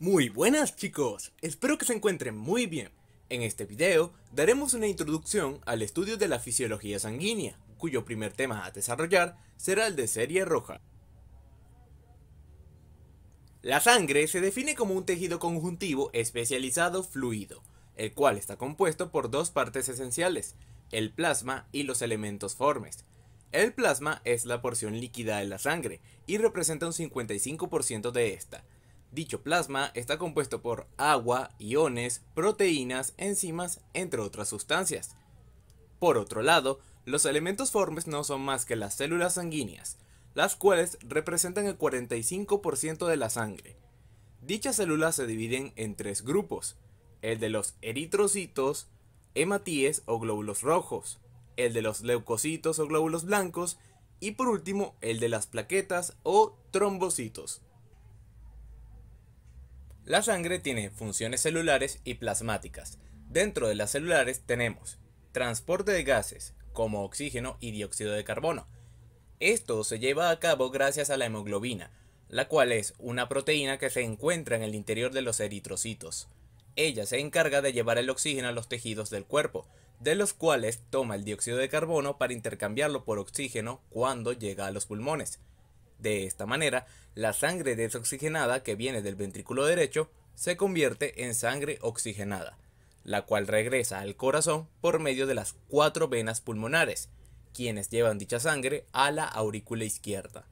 Muy buenas chicos, espero que se encuentren muy bien. En este video daremos una introducción al estudio de la fisiología sanguínea, cuyo primer tema a desarrollar será el de serie roja. La sangre se define como un tejido conjuntivo especializado fluido, el cual está compuesto por dos partes esenciales, el plasma y los elementos formes. El plasma es la porción líquida de la sangre y representa un 55% de esta, Dicho plasma está compuesto por agua, iones, proteínas, enzimas, entre otras sustancias. Por otro lado, los elementos formes no son más que las células sanguíneas, las cuales representan el 45% de la sangre. Dichas células se dividen en tres grupos, el de los eritrocitos, hematíes o glóbulos rojos, el de los leucocitos o glóbulos blancos y por último el de las plaquetas o trombocitos. La sangre tiene funciones celulares y plasmáticas. Dentro de las celulares tenemos transporte de gases, como oxígeno y dióxido de carbono. Esto se lleva a cabo gracias a la hemoglobina, la cual es una proteína que se encuentra en el interior de los eritrocitos. Ella se encarga de llevar el oxígeno a los tejidos del cuerpo, de los cuales toma el dióxido de carbono para intercambiarlo por oxígeno cuando llega a los pulmones. De esta manera, la sangre desoxigenada que viene del ventrículo derecho se convierte en sangre oxigenada, la cual regresa al corazón por medio de las cuatro venas pulmonares, quienes llevan dicha sangre a la aurícula izquierda.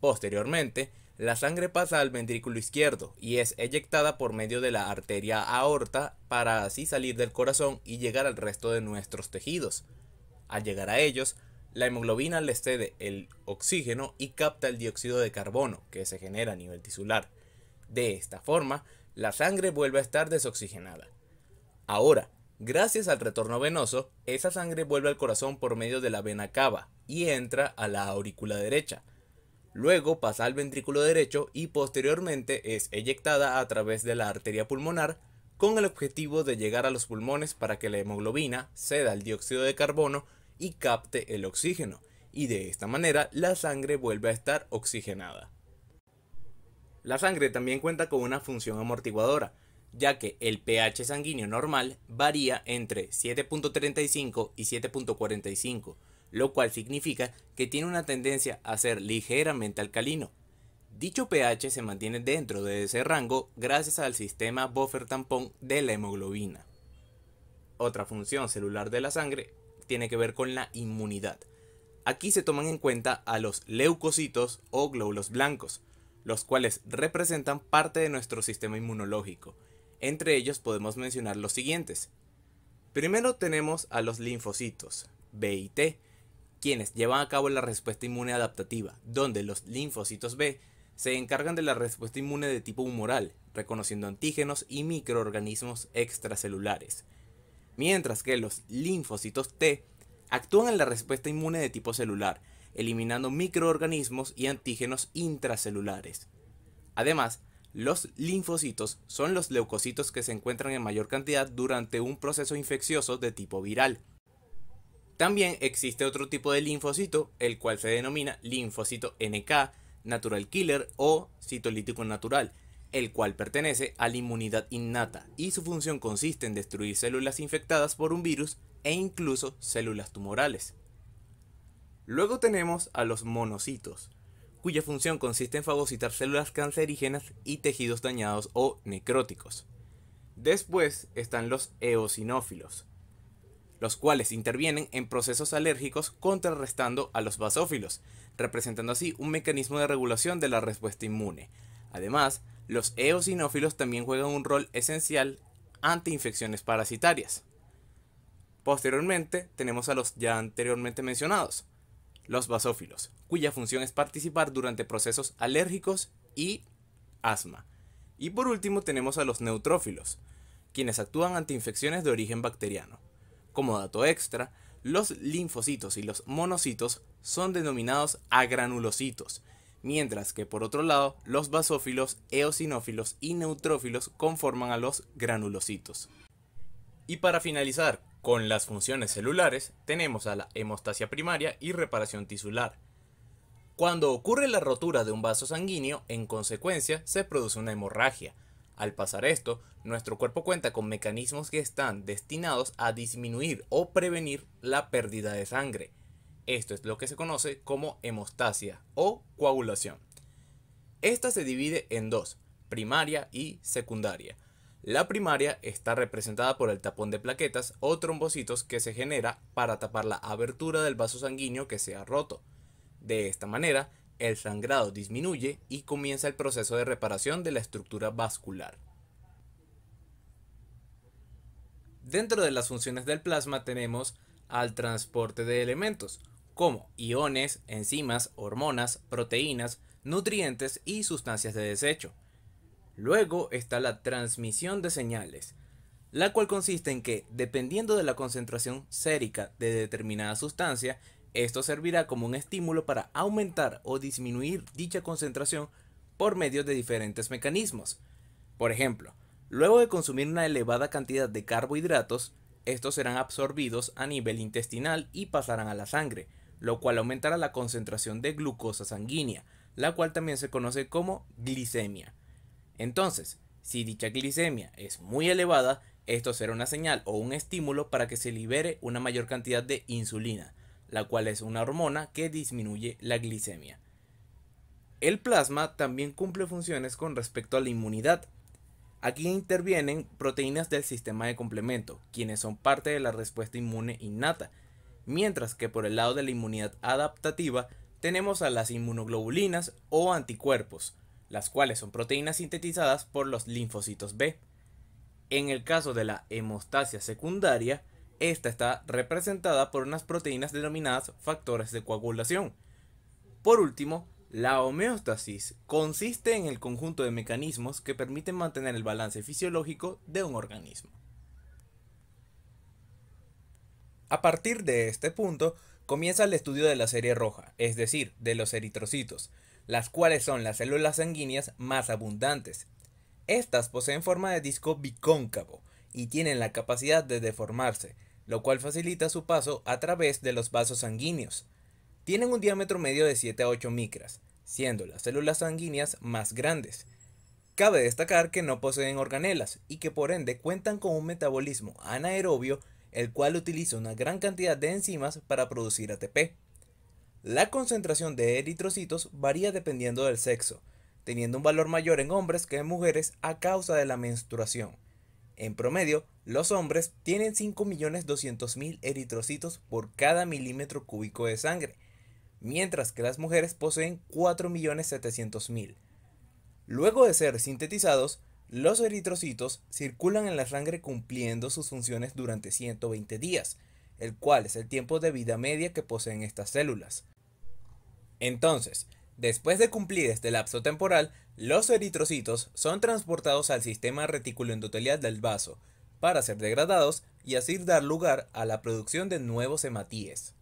Posteriormente, la sangre pasa al ventrículo izquierdo y es eyectada por medio de la arteria aorta para así salir del corazón y llegar al resto de nuestros tejidos. Al llegar a ellos, la hemoglobina le cede el oxígeno y capta el dióxido de carbono que se genera a nivel tisular. De esta forma, la sangre vuelve a estar desoxigenada. Ahora, gracias al retorno venoso, esa sangre vuelve al corazón por medio de la vena cava y entra a la aurícula derecha. Luego pasa al ventrículo derecho y posteriormente es eyectada a través de la arteria pulmonar con el objetivo de llegar a los pulmones para que la hemoglobina ceda el dióxido de carbono y capte el oxígeno, y de esta manera la sangre vuelve a estar oxigenada. La sangre también cuenta con una función amortiguadora, ya que el pH sanguíneo normal varía entre 7.35 y 7.45, lo cual significa que tiene una tendencia a ser ligeramente alcalino. Dicho pH se mantiene dentro de ese rango gracias al sistema buffer tampón de la hemoglobina. Otra función celular de la sangre tiene que ver con la inmunidad. Aquí se toman en cuenta a los leucocitos o glóbulos blancos, los cuales representan parte de nuestro sistema inmunológico. Entre ellos podemos mencionar los siguientes. Primero tenemos a los linfocitos, B y T, quienes llevan a cabo la respuesta inmune adaptativa, donde los linfocitos B se encargan de la respuesta inmune de tipo humoral, reconociendo antígenos y microorganismos extracelulares mientras que los linfocitos T actúan en la respuesta inmune de tipo celular, eliminando microorganismos y antígenos intracelulares. Además, los linfocitos son los leucocitos que se encuentran en mayor cantidad durante un proceso infeccioso de tipo viral. También existe otro tipo de linfocito, el cual se denomina linfocito NK, natural killer o citolítico natural, el cual pertenece a la inmunidad innata y su función consiste en destruir células infectadas por un virus e incluso células tumorales. Luego tenemos a los monocitos, cuya función consiste en fagocitar células cancerígenas y tejidos dañados o necróticos. Después están los eosinófilos, los cuales intervienen en procesos alérgicos contrarrestando a los basófilos, representando así un mecanismo de regulación de la respuesta inmune. Además, los eosinófilos también juegan un rol esencial ante infecciones parasitarias. Posteriormente tenemos a los ya anteriormente mencionados, los basófilos, cuya función es participar durante procesos alérgicos y asma. Y por último tenemos a los neutrófilos, quienes actúan ante infecciones de origen bacteriano. Como dato extra, los linfocitos y los monocitos son denominados agranulocitos, mientras que por otro lado los basófilos, eosinófilos y neutrófilos conforman a los granulocitos. Y para finalizar con las funciones celulares, tenemos a la hemostasia primaria y reparación tisular. Cuando ocurre la rotura de un vaso sanguíneo, en consecuencia se produce una hemorragia. Al pasar esto, nuestro cuerpo cuenta con mecanismos que están destinados a disminuir o prevenir la pérdida de sangre. Esto es lo que se conoce como hemostasia o coagulación. Esta se divide en dos, primaria y secundaria. La primaria está representada por el tapón de plaquetas o trombocitos que se genera para tapar la abertura del vaso sanguíneo que se ha roto. De esta manera, el sangrado disminuye y comienza el proceso de reparación de la estructura vascular. Dentro de las funciones del plasma tenemos al transporte de elementos, como iones, enzimas, hormonas, proteínas, nutrientes y sustancias de desecho. Luego está la transmisión de señales, la cual consiste en que, dependiendo de la concentración sérica de determinada sustancia, esto servirá como un estímulo para aumentar o disminuir dicha concentración por medio de diferentes mecanismos. Por ejemplo, luego de consumir una elevada cantidad de carbohidratos, estos serán absorbidos a nivel intestinal y pasarán a la sangre, lo cual aumentará la concentración de glucosa sanguínea, la cual también se conoce como glicemia. Entonces, si dicha glicemia es muy elevada, esto será una señal o un estímulo para que se libere una mayor cantidad de insulina, la cual es una hormona que disminuye la glicemia. El plasma también cumple funciones con respecto a la inmunidad. Aquí intervienen proteínas del sistema de complemento, quienes son parte de la respuesta inmune innata, mientras que por el lado de la inmunidad adaptativa tenemos a las inmunoglobulinas o anticuerpos, las cuales son proteínas sintetizadas por los linfocitos B. En el caso de la hemostasia secundaria, esta está representada por unas proteínas denominadas factores de coagulación. Por último, la homeostasis consiste en el conjunto de mecanismos que permiten mantener el balance fisiológico de un organismo. A partir de este punto, comienza el estudio de la serie roja, es decir, de los eritrocitos, las cuales son las células sanguíneas más abundantes. Estas poseen forma de disco bicóncavo y tienen la capacidad de deformarse, lo cual facilita su paso a través de los vasos sanguíneos. Tienen un diámetro medio de 7 a 8 micras, siendo las células sanguíneas más grandes. Cabe destacar que no poseen organelas y que por ende cuentan con un metabolismo anaerobio, el cual utiliza una gran cantidad de enzimas para producir ATP. La concentración de eritrocitos varía dependiendo del sexo, teniendo un valor mayor en hombres que en mujeres a causa de la menstruación. En promedio, los hombres tienen 5.200.000 eritrocitos por cada milímetro cúbico de sangre, mientras que las mujeres poseen 4.700.000. Luego de ser sintetizados, los eritrocitos circulan en la sangre cumpliendo sus funciones durante 120 días, el cual es el tiempo de vida media que poseen estas células. Entonces, después de cumplir este lapso temporal, los eritrocitos son transportados al sistema retículo endotelial del vaso para ser degradados y así dar lugar a la producción de nuevos hematíes.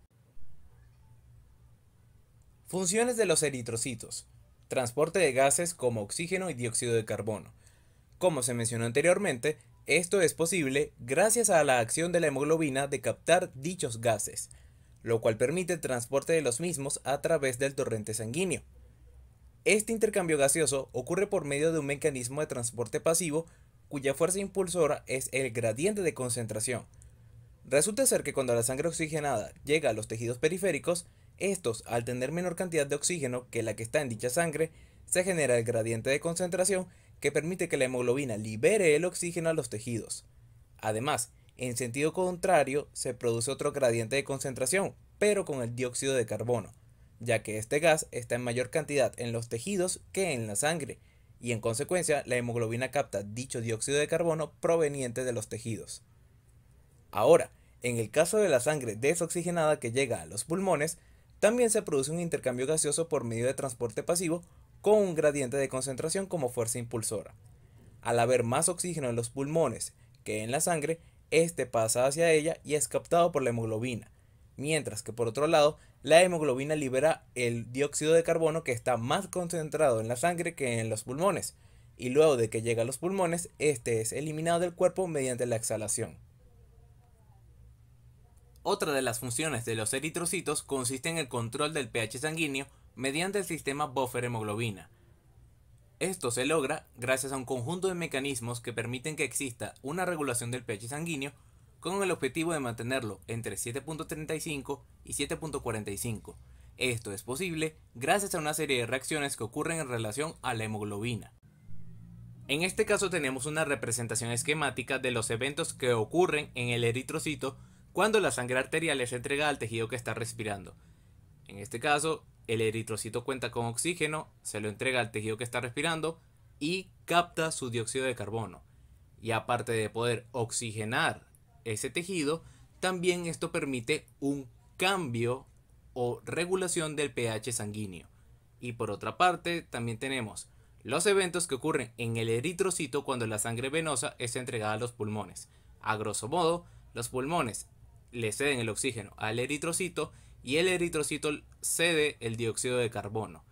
Funciones de los eritrocitos. Transporte de gases como oxígeno y dióxido de carbono. Como se mencionó anteriormente, esto es posible gracias a la acción de la hemoglobina de captar dichos gases, lo cual permite el transporte de los mismos a través del torrente sanguíneo. Este intercambio gaseoso ocurre por medio de un mecanismo de transporte pasivo cuya fuerza impulsora es el gradiente de concentración. Resulta ser que cuando la sangre oxigenada llega a los tejidos periféricos, estos, al tener menor cantidad de oxígeno que la que está en dicha sangre, se genera el gradiente de concentración que permite que la hemoglobina libere el oxígeno a los tejidos. Además, en sentido contrario, se produce otro gradiente de concentración, pero con el dióxido de carbono, ya que este gas está en mayor cantidad en los tejidos que en la sangre, y en consecuencia la hemoglobina capta dicho dióxido de carbono proveniente de los tejidos. Ahora, en el caso de la sangre desoxigenada que llega a los pulmones, también se produce un intercambio gaseoso por medio de transporte pasivo con un gradiente de concentración como fuerza impulsora. Al haber más oxígeno en los pulmones que en la sangre, este pasa hacia ella y es captado por la hemoglobina, mientras que por otro lado, la hemoglobina libera el dióxido de carbono que está más concentrado en la sangre que en los pulmones, y luego de que llega a los pulmones, este es eliminado del cuerpo mediante la exhalación. Otra de las funciones de los eritrocitos consiste en el control del pH sanguíneo mediante el sistema buffer hemoglobina. Esto se logra gracias a un conjunto de mecanismos que permiten que exista una regulación del pH sanguíneo con el objetivo de mantenerlo entre 7.35 y 7.45. Esto es posible gracias a una serie de reacciones que ocurren en relación a la hemoglobina. En este caso tenemos una representación esquemática de los eventos que ocurren en el eritrocito cuando la sangre arterial es entregada al tejido que está respirando. En este caso, el eritrocito cuenta con oxígeno, se lo entrega al tejido que está respirando y capta su dióxido de carbono. Y aparte de poder oxigenar ese tejido, también esto permite un cambio o regulación del pH sanguíneo. Y por otra parte, también tenemos los eventos que ocurren en el eritrocito cuando la sangre venosa es entregada a los pulmones. A grosso modo, los pulmones le ceden el oxígeno al eritrocito y el eritrocito cede el dióxido de carbono.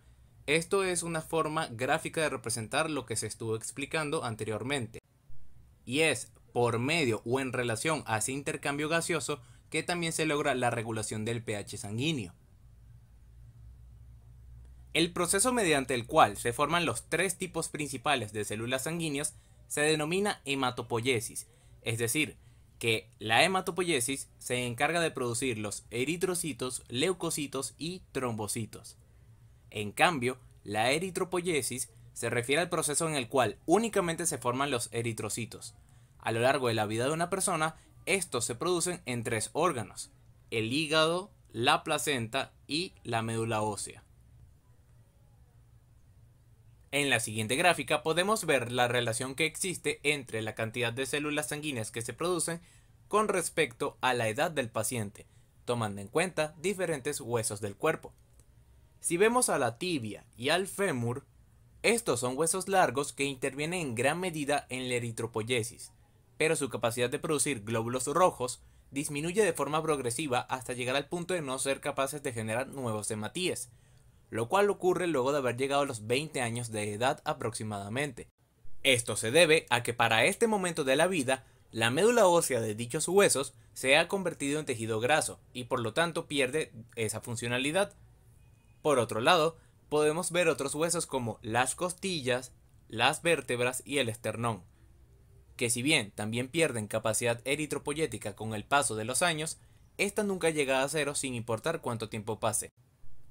Esto es una forma gráfica de representar lo que se estuvo explicando anteriormente. Y es por medio o en relación a ese intercambio gaseoso que también se logra la regulación del pH sanguíneo. El proceso mediante el cual se forman los tres tipos principales de células sanguíneas se denomina hematopoiesis, es decir, que la hematopoiesis se encarga de producir los eritrocitos, leucocitos y trombocitos. En cambio, la eritropoiesis se refiere al proceso en el cual únicamente se forman los eritrocitos. A lo largo de la vida de una persona, estos se producen en tres órganos, el hígado, la placenta y la médula ósea. En la siguiente gráfica podemos ver la relación que existe entre la cantidad de células sanguíneas que se producen con respecto a la edad del paciente, tomando en cuenta diferentes huesos del cuerpo. Si vemos a la tibia y al fémur, estos son huesos largos que intervienen en gran medida en la eritropoyesis, pero su capacidad de producir glóbulos rojos disminuye de forma progresiva hasta llegar al punto de no ser capaces de generar nuevos hematíes, lo cual ocurre luego de haber llegado a los 20 años de edad aproximadamente. Esto se debe a que para este momento de la vida, la médula ósea de dichos huesos se ha convertido en tejido graso y por lo tanto pierde esa funcionalidad. Por otro lado, podemos ver otros huesos como las costillas, las vértebras y el esternón, que si bien también pierden capacidad eritropoyética con el paso de los años, esta nunca llega a cero sin importar cuánto tiempo pase.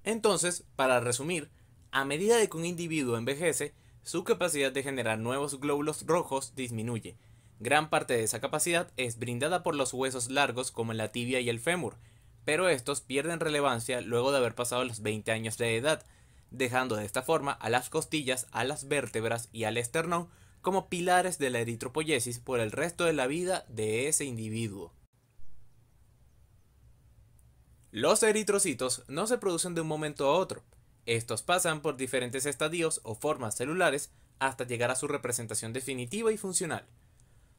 Entonces, para resumir, a medida de que un individuo envejece, su capacidad de generar nuevos glóbulos rojos disminuye. Gran parte de esa capacidad es brindada por los huesos largos como la tibia y el fémur, pero estos pierden relevancia luego de haber pasado los 20 años de edad, dejando de esta forma a las costillas, a las vértebras y al esternón como pilares de la eritropoyesis por el resto de la vida de ese individuo. Los eritrocitos no se producen de un momento a otro. Estos pasan por diferentes estadios o formas celulares hasta llegar a su representación definitiva y funcional.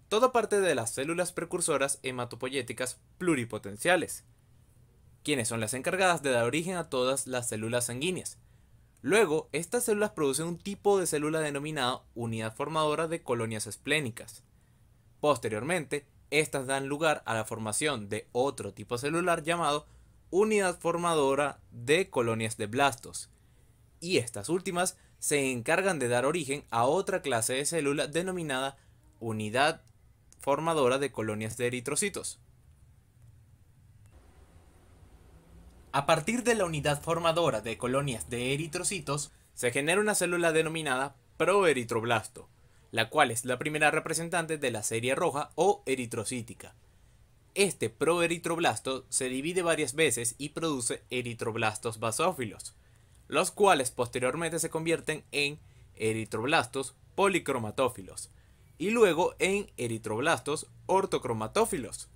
Todo parte de las células precursoras hematopoyéticas pluripotenciales, quienes son las encargadas de dar origen a todas las células sanguíneas. Luego, estas células producen un tipo de célula denominado unidad formadora de colonias esplénicas. Posteriormente, estas dan lugar a la formación de otro tipo celular llamado unidad formadora de colonias de blastos, y estas últimas se encargan de dar origen a otra clase de célula denominada unidad formadora de colonias de eritrocitos. A partir de la unidad formadora de colonias de eritrocitos, se genera una célula denominada proeritroblasto, la cual es la primera representante de la serie roja o eritrocítica. Este proeritroblasto se divide varias veces y produce eritroblastos basófilos, los cuales posteriormente se convierten en eritroblastos policromatófilos y luego en eritroblastos ortocromatófilos.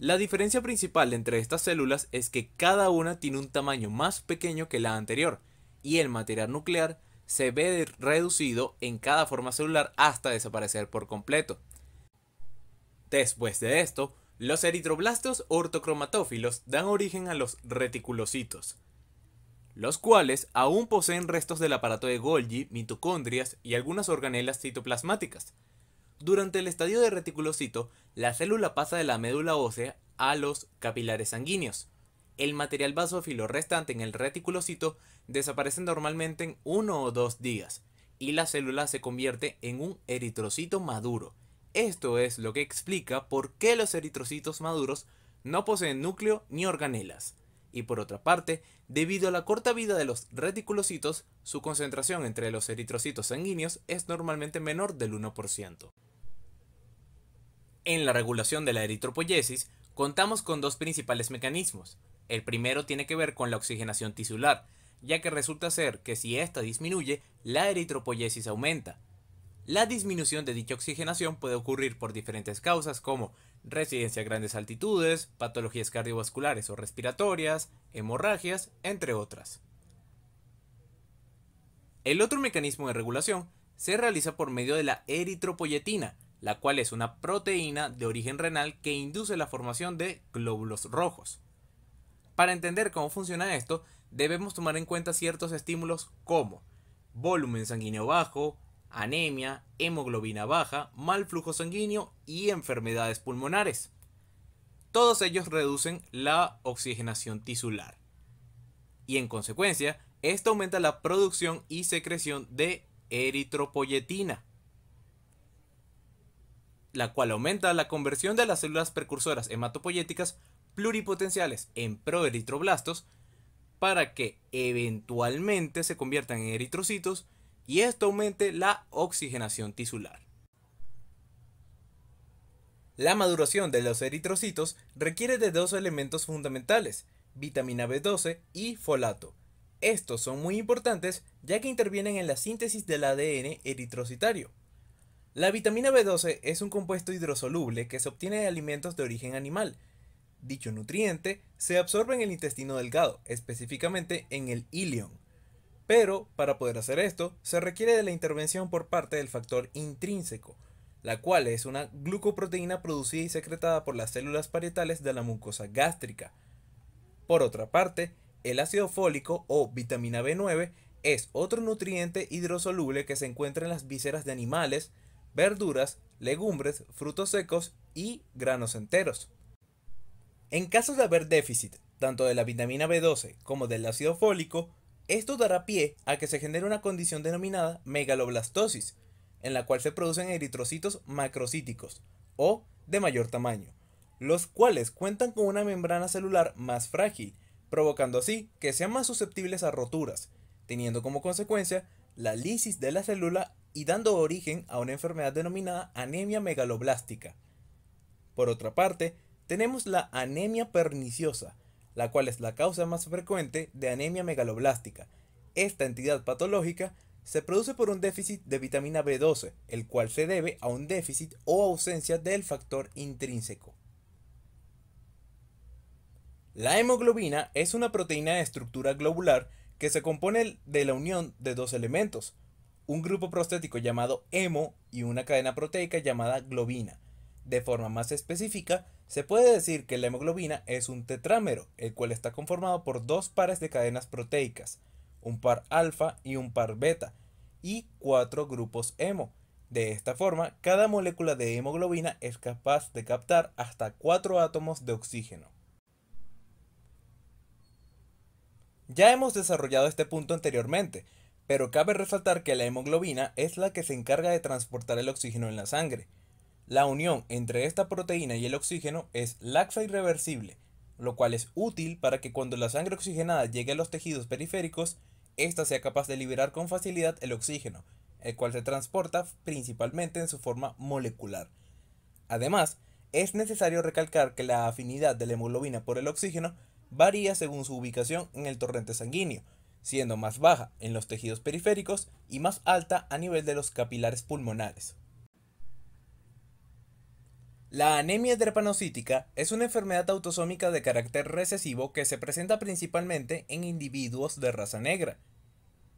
La diferencia principal entre estas células es que cada una tiene un tamaño más pequeño que la anterior y el material nuclear se ve reducido en cada forma celular hasta desaparecer por completo. Después de esto, los eritroblastos ortocromatófilos dan origen a los reticulocitos, los cuales aún poseen restos del aparato de Golgi, mitocondrias y algunas organelas citoplasmáticas. Durante el estadio de reticulocito, la célula pasa de la médula ósea a los capilares sanguíneos. El material basófilo restante en el reticulocito desaparece normalmente en uno o dos días, y la célula se convierte en un eritrocito maduro. Esto es lo que explica por qué los eritrocitos maduros no poseen núcleo ni organelas. Y por otra parte, debido a la corta vida de los reticulocitos, su concentración entre los eritrocitos sanguíneos es normalmente menor del 1%. En la regulación de la eritropoyesis, contamos con dos principales mecanismos. El primero tiene que ver con la oxigenación tisular, ya que resulta ser que si ésta disminuye, la eritropoyesis aumenta. La disminución de dicha oxigenación puede ocurrir por diferentes causas como residencia a grandes altitudes, patologías cardiovasculares o respiratorias, hemorragias, entre otras. El otro mecanismo de regulación se realiza por medio de la eritropoyetina, la cual es una proteína de origen renal que induce la formación de glóbulos rojos. Para entender cómo funciona esto, debemos tomar en cuenta ciertos estímulos como volumen sanguíneo bajo, anemia, hemoglobina baja, mal flujo sanguíneo y enfermedades pulmonares. Todos ellos reducen la oxigenación tisular. Y en consecuencia, esto aumenta la producción y secreción de eritropoyetina, la cual aumenta la conversión de las células precursoras hematopoyéticas pluripotenciales en proeritroblastos para que eventualmente se conviertan en eritrocitos y esto aumente la oxigenación tisular. La maduración de los eritrocitos requiere de dos elementos fundamentales, vitamina B12 y folato. Estos son muy importantes ya que intervienen en la síntesis del ADN eritrocitario. La vitamina B12 es un compuesto hidrosoluble que se obtiene de alimentos de origen animal. Dicho nutriente se absorbe en el intestino delgado, específicamente en el ilion. Pero, para poder hacer esto, se requiere de la intervención por parte del factor intrínseco, la cual es una glucoproteína producida y secretada por las células parietales de la mucosa gástrica. Por otra parte, el ácido fólico o vitamina B9 es otro nutriente hidrosoluble que se encuentra en las vísceras de animales, verduras, legumbres, frutos secos y granos enteros. En caso de haber déficit tanto de la vitamina B12 como del ácido fólico, esto dará pie a que se genere una condición denominada megaloblastosis, en la cual se producen eritrocitos macrocíticos o de mayor tamaño, los cuales cuentan con una membrana celular más frágil, provocando así que sean más susceptibles a roturas, teniendo como consecuencia la lisis de la célula y dando origen a una enfermedad denominada anemia megaloblástica. Por otra parte, tenemos la anemia perniciosa, la cual es la causa más frecuente de anemia megaloblástica. Esta entidad patológica se produce por un déficit de vitamina B12, el cual se debe a un déficit o ausencia del factor intrínseco. La hemoglobina es una proteína de estructura globular que se compone de la unión de dos elementos, un grupo prostético llamado hemo y una cadena proteica llamada globina. De forma más específica, se puede decir que la hemoglobina es un tetrámero, el cual está conformado por dos pares de cadenas proteicas, un par alfa y un par beta, y cuatro grupos hemo. De esta forma, cada molécula de hemoglobina es capaz de captar hasta cuatro átomos de oxígeno. Ya hemos desarrollado este punto anteriormente, pero cabe resaltar que la hemoglobina es la que se encarga de transportar el oxígeno en la sangre. La unión entre esta proteína y el oxígeno es laxa y reversible, lo cual es útil para que cuando la sangre oxigenada llegue a los tejidos periféricos, ésta sea capaz de liberar con facilidad el oxígeno, el cual se transporta principalmente en su forma molecular. Además, es necesario recalcar que la afinidad de la hemoglobina por el oxígeno varía según su ubicación en el torrente sanguíneo, siendo más baja en los tejidos periféricos y más alta a nivel de los capilares pulmonares. La anemia drepanocítica es una enfermedad autosómica de carácter recesivo que se presenta principalmente en individuos de raza negra.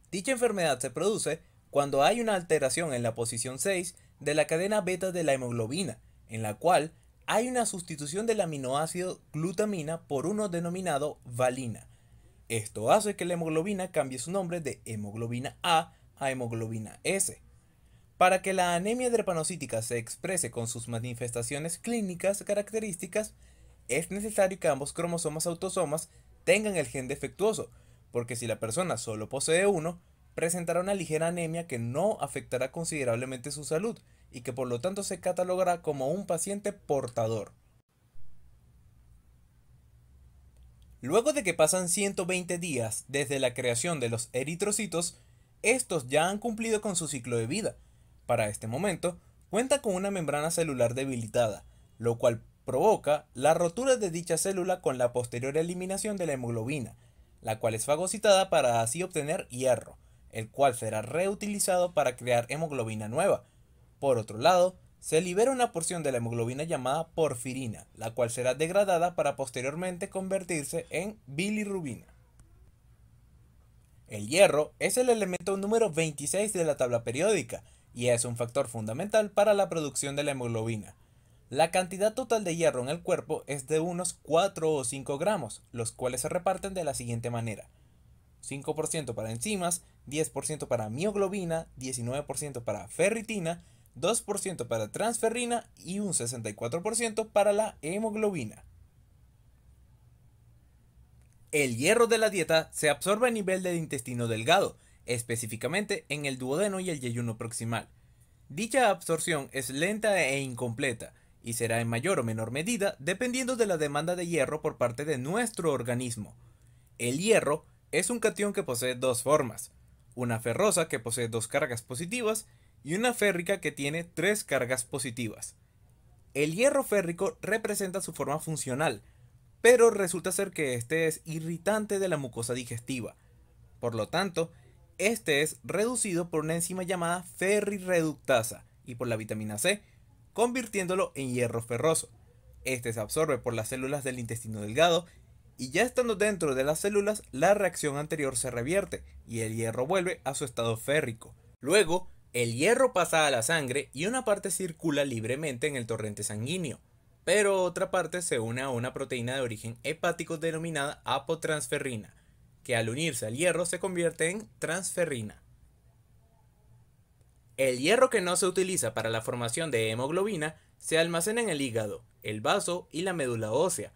Dicha enfermedad se produce cuando hay una alteración en la posición 6 de la cadena beta de la hemoglobina, en la cual hay una sustitución del aminoácido glutamina por uno denominado valina. Esto hace que la hemoglobina cambie su nombre de hemoglobina A a hemoglobina S. Para que la anemia drepanocítica se exprese con sus manifestaciones clínicas características, es necesario que ambos cromosomas autosomas tengan el gen defectuoso, porque si la persona solo posee uno, presentará una ligera anemia que no afectará considerablemente su salud y que por lo tanto se catalogará como un paciente portador. Luego de que pasan 120 días desde la creación de los eritrocitos, estos ya han cumplido con su ciclo de vida. Para este momento, cuenta con una membrana celular debilitada, lo cual provoca la rotura de dicha célula con la posterior eliminación de la hemoglobina, la cual es fagocitada para así obtener hierro, el cual será reutilizado para crear hemoglobina nueva. Por otro lado, se libera una porción de la hemoglobina llamada porfirina, la cual será degradada para posteriormente convertirse en bilirrubina. El hierro es el elemento número 26 de la tabla periódica y es un factor fundamental para la producción de la hemoglobina. La cantidad total de hierro en el cuerpo es de unos 4 o 5 gramos, los cuales se reparten de la siguiente manera. 5% para enzimas, 10% para mioglobina, 19% para ferritina, 2% para transferrina y un 64% para la hemoglobina. El hierro de la dieta se absorbe a nivel del intestino delgado, específicamente en el duodeno y el yeyuno proximal. Dicha absorción es lenta e incompleta y será en mayor o menor medida dependiendo de la demanda de hierro por parte de nuestro organismo. El hierro es un catión que posee dos formas, una ferrosa que posee dos cargas positivas y una férrica que tiene tres cargas positivas. El hierro férrico representa su forma funcional, pero resulta ser que este es irritante de la mucosa digestiva. Por lo tanto, este es reducido por una enzima llamada ferrireductasa y por la vitamina C, convirtiéndolo en hierro ferroso. Este se absorbe por las células del intestino delgado y ya estando dentro de las células, la reacción anterior se revierte y el hierro vuelve a su estado férrico. Luego, el hierro pasa a la sangre y una parte circula libremente en el torrente sanguíneo, pero otra parte se une a una proteína de origen hepático denominada apotransferrina, que al unirse al hierro se convierte en transferrina. El hierro que no se utiliza para la formación de hemoglobina se almacena en el hígado, el vaso y la médula ósea.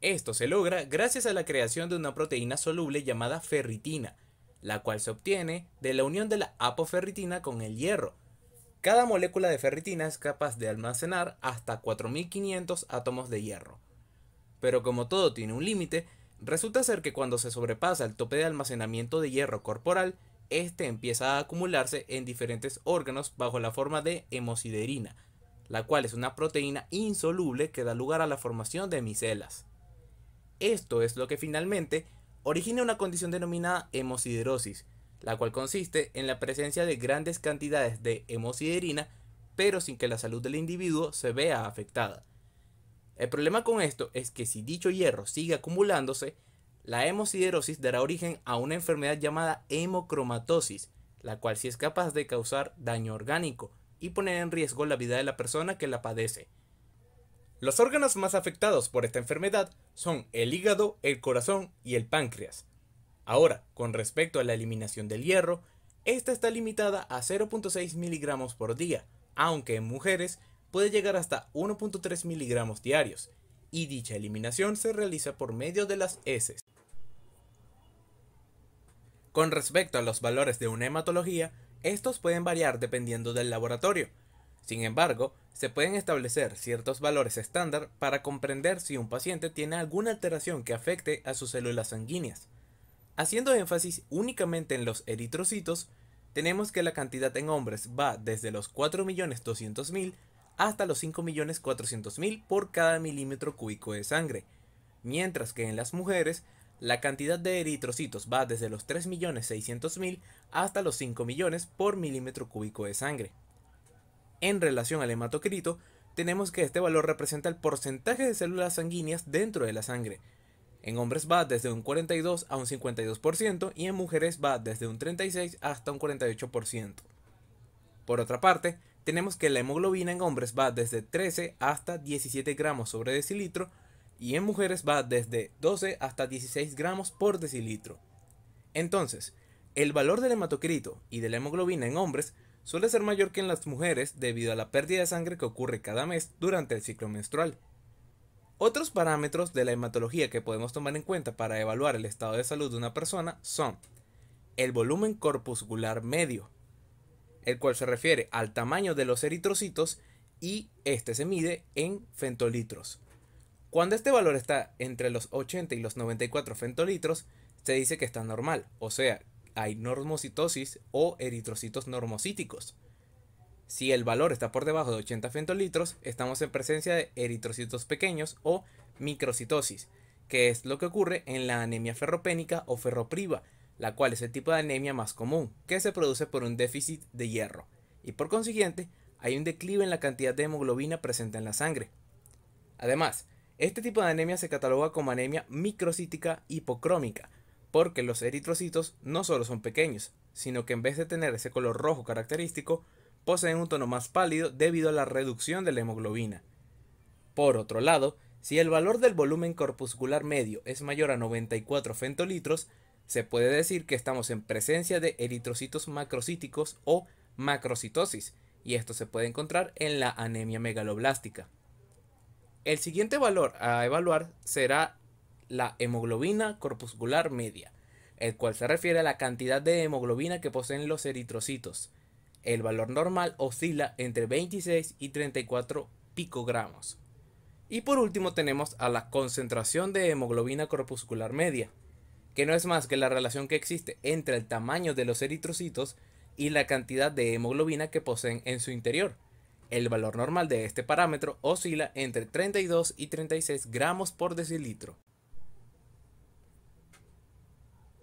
Esto se logra gracias a la creación de una proteína soluble llamada ferritina, la cual se obtiene de la unión de la apoferritina con el hierro. Cada molécula de ferritina es capaz de almacenar hasta 4500 átomos de hierro. Pero como todo tiene un límite, resulta ser que cuando se sobrepasa el tope de almacenamiento de hierro corporal, este empieza a acumularse en diferentes órganos bajo la forma de hemosiderina, la cual es una proteína insoluble que da lugar a la formación de micelas. Esto es lo que finalmente origina una condición denominada hemosiderosis, la cual consiste en la presencia de grandes cantidades de hemosiderina, pero sin que la salud del individuo se vea afectada. El problema con esto es que si dicho hierro sigue acumulándose, la hemosiderosis dará origen a una enfermedad llamada hemocromatosis, la cual sí es capaz de causar daño orgánico y poner en riesgo la vida de la persona que la padece. Los órganos más afectados por esta enfermedad son el hígado, el corazón y el páncreas. Ahora, con respecto a la eliminación del hierro, esta está limitada a 0.6 miligramos por día, aunque en mujeres puede llegar hasta 1.3 miligramos diarios, y dicha eliminación se realiza por medio de las heces. Con respecto a los valores de una hematología, estos pueden variar dependiendo del laboratorio, sin embargo, se pueden establecer ciertos valores estándar para comprender si un paciente tiene alguna alteración que afecte a sus células sanguíneas. Haciendo énfasis únicamente en los eritrocitos, tenemos que la cantidad en hombres va desde los 4.200.000 hasta los 5.400.000 por cada milímetro cúbico de sangre, mientras que en las mujeres la cantidad de eritrocitos va desde los 3.600.000 hasta los 5 millones por milímetro cúbico de sangre. En relación al hematocrito, tenemos que este valor representa el porcentaje de células sanguíneas dentro de la sangre. En hombres va desde un 42 a un 52% y en mujeres va desde un 36 hasta un 48%. Por otra parte, tenemos que la hemoglobina en hombres va desde 13 hasta 17 gramos sobre decilitro y en mujeres va desde 12 hasta 16 gramos por decilitro. Entonces, el valor del hematocrito y de la hemoglobina en hombres suele ser mayor que en las mujeres debido a la pérdida de sangre que ocurre cada mes durante el ciclo menstrual. Otros parámetros de la hematología que podemos tomar en cuenta para evaluar el estado de salud de una persona son el volumen corpuscular medio, el cual se refiere al tamaño de los eritrocitos y este se mide en fentolitros. Cuando este valor está entre los 80 y los 94 fentolitros, se dice que está normal, o sea, hay normocitosis o eritrocitos normocíticos. Si el valor está por debajo de 80 fentolitros, estamos en presencia de eritrocitos pequeños o microcitosis, que es lo que ocurre en la anemia ferropénica o ferropriva, la cual es el tipo de anemia más común, que se produce por un déficit de hierro, y por consiguiente hay un declive en la cantidad de hemoglobina presente en la sangre. Además, este tipo de anemia se cataloga como anemia microcítica hipocrómica, porque los eritrocitos no solo son pequeños, sino que en vez de tener ese color rojo característico, poseen un tono más pálido debido a la reducción de la hemoglobina. Por otro lado, si el valor del volumen corpuscular medio es mayor a 94 fentolitros, se puede decir que estamos en presencia de eritrocitos macrocíticos o macrocitosis, y esto se puede encontrar en la anemia megaloblástica. El siguiente valor a evaluar será la hemoglobina corpuscular media, el cual se refiere a la cantidad de hemoglobina que poseen los eritrocitos. El valor normal oscila entre 26 y 34 picogramos. Y por último tenemos a la concentración de hemoglobina corpuscular media, que no es más que la relación que existe entre el tamaño de los eritrocitos y la cantidad de hemoglobina que poseen en su interior. El valor normal de este parámetro oscila entre 32 y 36 gramos por decilitro.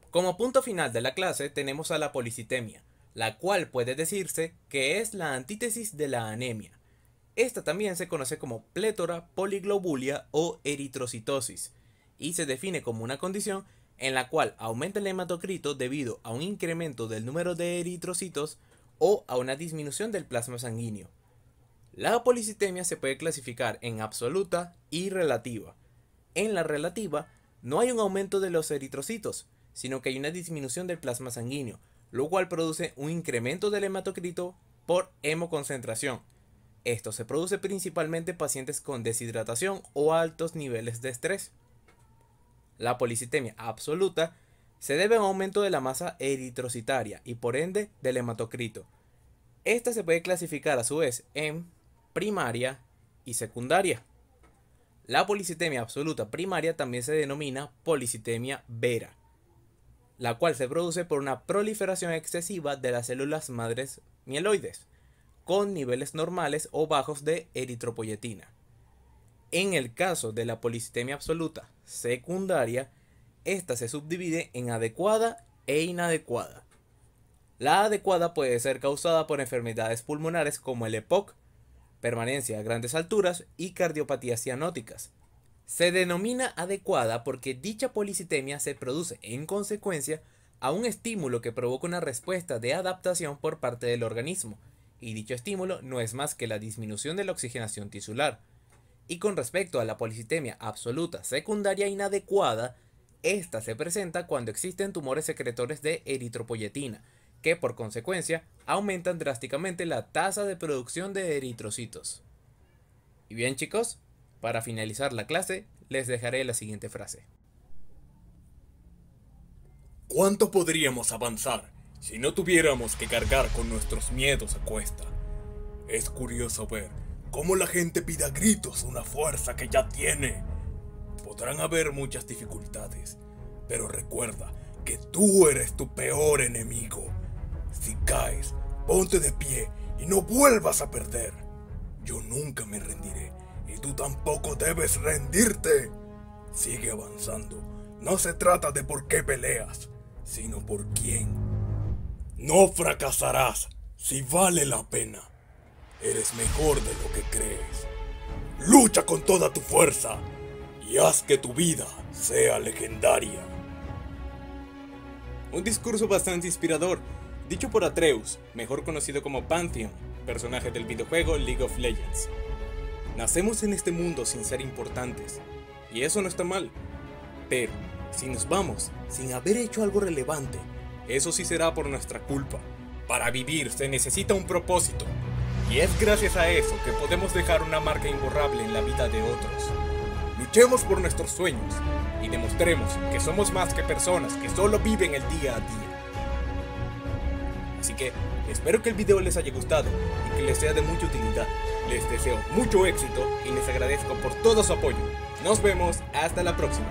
Como punto final de la clase tenemos a la policitemia, la cual puede decirse que es la antítesis de la anemia. Esta también se conoce como plétora, poliglobulia o eritrocitosis, y se define como una condición en la cual aumenta el hematocrito debido a un incremento del número de eritrocitos o a una disminución del plasma sanguíneo. La policitemia se puede clasificar en absoluta y relativa. En la relativa, no hay un aumento de los eritrocitos, sino que hay una disminución del plasma sanguíneo, lo cual produce un incremento del hematocrito por hemoconcentración. Esto se produce principalmente en pacientes con deshidratación o altos niveles de estrés. La policitemia absoluta se debe a un aumento de la masa eritrocitaria y por ende del hematocrito. Esta se puede clasificar a su vez en primaria y secundaria. La policitemia absoluta primaria también se denomina policitemia vera, la cual se produce por una proliferación excesiva de las células madres mieloides, con niveles normales o bajos de eritropoyetina. En el caso de la policitemia absoluta secundaria, esta se subdivide en adecuada e inadecuada. La adecuada puede ser causada por enfermedades pulmonares como el EPOC, permanencia a grandes alturas y cardiopatías cianóticas. Se denomina adecuada porque dicha policitemia se produce en consecuencia a un estímulo que provoca una respuesta de adaptación por parte del organismo, y dicho estímulo no es más que la disminución de la oxigenación tisular. Y con respecto a la policitemia absoluta secundaria inadecuada, esta se presenta cuando existen tumores secretores de eritropoyetina, que por consecuencia aumentan drásticamente la tasa de producción de eritrocitos. Y bien chicos, para finalizar la clase les dejaré la siguiente frase. ¿Cuánto podríamos avanzar si no tuviéramos que cargar con nuestros miedos a cuesta? Es curioso ver cómo la gente pide a gritos una fuerza que ya tiene. Podrán haber muchas dificultades, pero recuerda que tú eres tu peor enemigo. Si caes, ponte de pie y no vuelvas a perder. Yo nunca me rendiré y tú tampoco debes rendirte. Sigue avanzando. No se trata de por qué peleas, sino por quién. No fracasarás si vale la pena. Eres mejor de lo que crees. Lucha con toda tu fuerza y haz que tu vida sea legendaria. Un discurso bastante inspirador dicho por Atreus, mejor conocido como Pantheon, personaje del videojuego League of Legends. Nacemos en este mundo sin ser importantes, y eso no está mal. Pero, si nos vamos sin haber hecho algo relevante, eso sí será por nuestra culpa. Para vivir se necesita un propósito, y es gracias a eso que podemos dejar una marca imborrable en la vida de otros. Luchemos por nuestros sueños y demostremos que somos más que personas que solo viven el día a día. Así que espero que el video les haya gustado y que les sea de mucha utilidad. Les deseo mucho éxito y les agradezco por todo su apoyo. Nos vemos hasta la próxima.